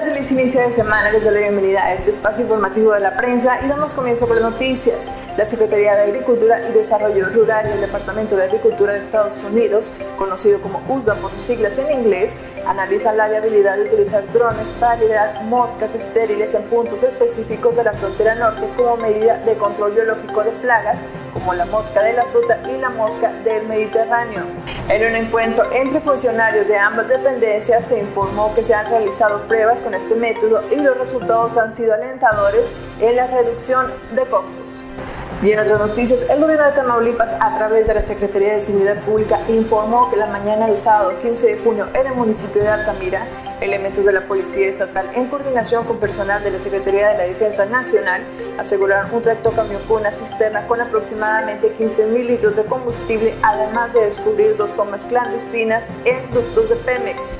feliz inicio de semana. Les doy la bienvenida a este espacio informativo de la prensa y damos comienzo con las noticias. La Secretaría de Agricultura y Desarrollo Rural y el Departamento de Agricultura de Estados Unidos, conocido como USDA por sus siglas en inglés, analizan la viabilidad de utilizar drones para liberar moscas estériles en puntos específicos de la frontera norte como medida de control biológico de plagas como la mosca de la fruta y la mosca del Mediterráneo. En un encuentro entre funcionarios de ambas dependencias se informó que se han realizado pruebas con este método y los resultados han sido alentadores en la reducción de costos. Y en otras noticias, el gobierno de Tamaulipas, a través de la Secretaría de Seguridad Pública, informó que la mañana del sábado 15 de junio en el municipio de Altamira, elementos de la Policía Estatal, en coordinación con personal de la Secretaría de la Defensa Nacional, aseguraron un tracto camión con una cisterna con aproximadamente 15 mil litros de combustible, además de descubrir dos tomas clandestinas en ductos de Pemex.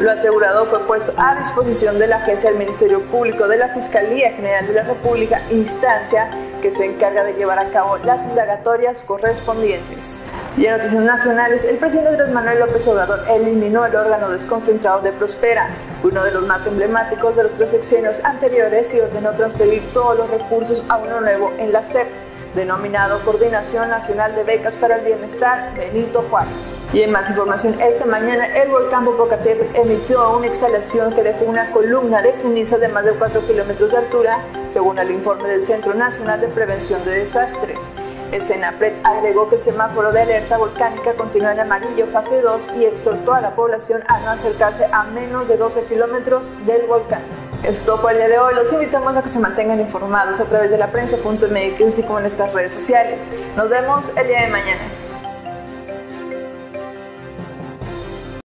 Lo asegurado fue puesto a disposición de la Agencia del Ministerio Público de la Fiscalía General de la República, instancia que se encarga de llevar a cabo las indagatorias correspondientes. Y en noticias nacionales, el presidente Andrés Manuel López Obrador eliminó el órgano desconcentrado de Prospera, uno de los más emblemáticos de los tres sexenios anteriores, y ordenó transferir todos los recursos a uno nuevo en la SEP denominado Coordinación Nacional de Becas para el Bienestar Benito Juárez. Y en más información, esta mañana el volcán Popocatépetl emitió una exhalación que dejó una columna de ceniza de más de 4 kilómetros de altura, según el informe del Centro Nacional de Prevención de Desastres. El SENAPRED agregó que el semáforo de alerta volcánica continúa en amarillo fase 2 y exhortó a la población a no acercarse a menos de 12 kilómetros del volcán. Esto por el día de hoy. Los invitamos a que se mantengan informados a través de la prensa.mx y como en nuestras redes sociales. Nos vemos el día de mañana.